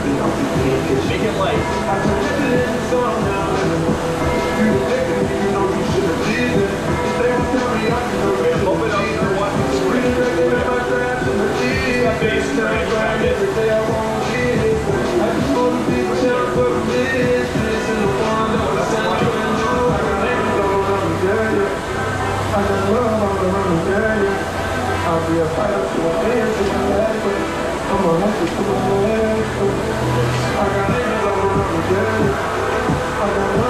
Make it light. Open up for one screen. Bass tonight, grind every day I want it. I just want to be myself for this. This is the one that was sent to me. I got everything on the dirty. I got love on the dirty. I'll be a fighter to a man, to my life. I'm a hustler to my life. Gel,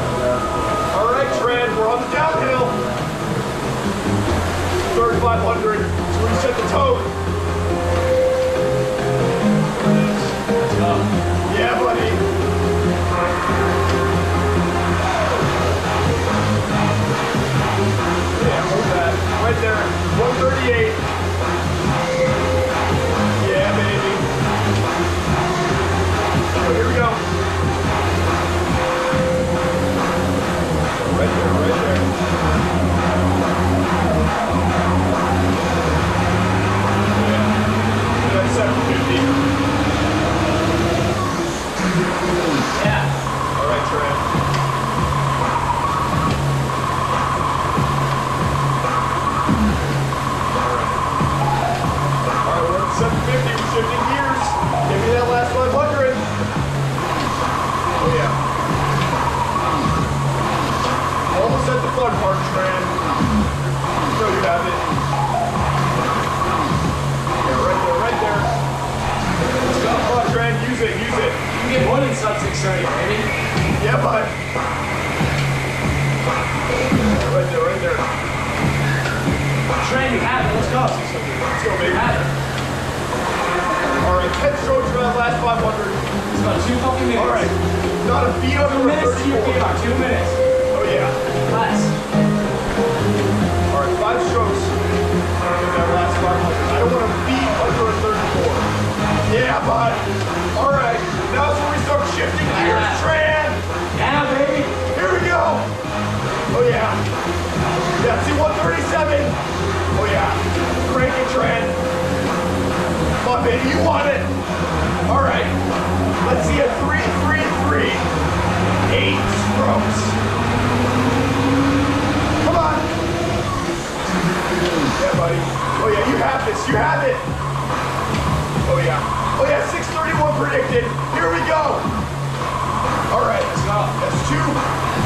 3500 to reset the tone. something exciting, baby. Yeah, bud. Right there, right there. Tran you have it. Let's go. Let's go, baby. All right, ten strokes for that last 500. It's about two fucking minutes. All right. Not a beat up. Two minutes to your PR. Two minutes. Oh, yeah. Less. All right, five strokes. That last 500. I don't want to beat under a 34. Yeah, bud. All right. Now yeah, baby. Here we go. Oh, yeah. Yeah, see 137. Oh, yeah. Baby. You want it. All right. Let's see a 333. Eight strokes. Come on. Yeah, buddy. Oh, yeah. You have this. You have it. Oh, yeah. Oh, yeah. 631 predicted. Here we go. All right. Let's go. That's two,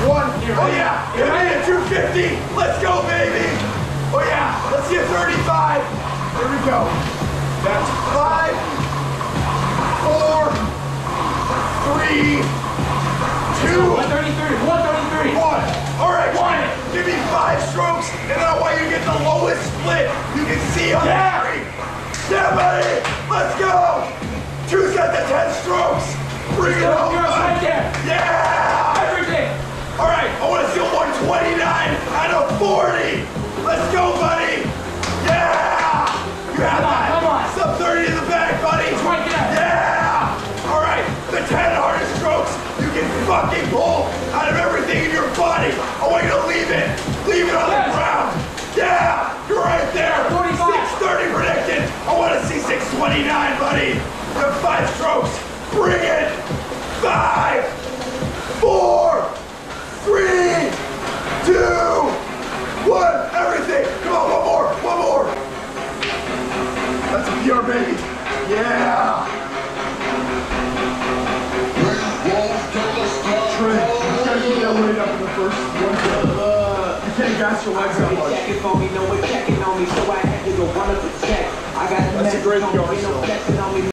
one. Oh yeah. Get ready at 250. Let's go, baby. Oh yeah. Let's get 35. Here we go. That's five, four, three, two, 133, 133. one. All right, one. Give me five strokes, and then I want you to get the lowest split you can see on Yeah. the screen. Yeah, buddy. Let's go. Two sets of ten strokes. Bring it on. right there. Yeah. Everything. All right, I want to see a 129 out of 40. Let's go, buddy. Yeah. You have Come on, that. come on. Sub 30 in the bag, buddy. Right. Yeah. All right, the 10 hardest strokes you can fucking pull out of everything in your body. I want you to leave it. Leave it on the ground. Yeah, you're right there. 45. 630 predicted. I want to see 629, two, one. Everything. Come on, one more, one more. That's a PR, baby. Yeah. Trey, you gotta keep that weight up in the first one. Uh, you can't gas your legs that much. Checking for me, no one checking on me, so I had to go run up the check. I got the That's a great on me, yard